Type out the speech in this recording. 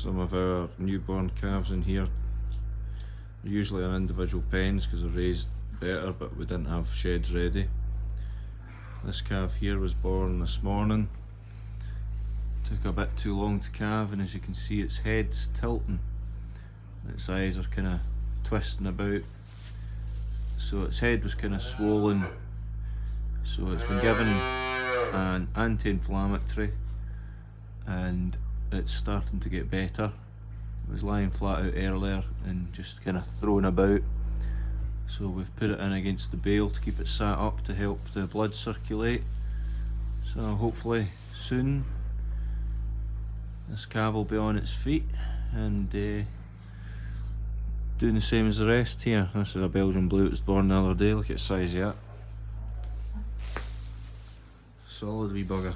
some of our newborn calves in here. Usually in individual pens because they're raised better, but we didn't have sheds ready. This calf here was born this morning. Took a bit too long to calve, and as you can see, its head's tilting. Its eyes are kind of twisting about. So its head was kind of swollen. So it's been given an anti-inflammatory, and it's starting to get better. It was lying flat out earlier and just kind of thrown about. So we've put it in against the bale to keep it sat up to help the blood circulate. So hopefully soon this calf will be on its feet and uh, doing the same as the rest here. This is a Belgian blue that was born the other day, look at the size of that. Solid wee bugger.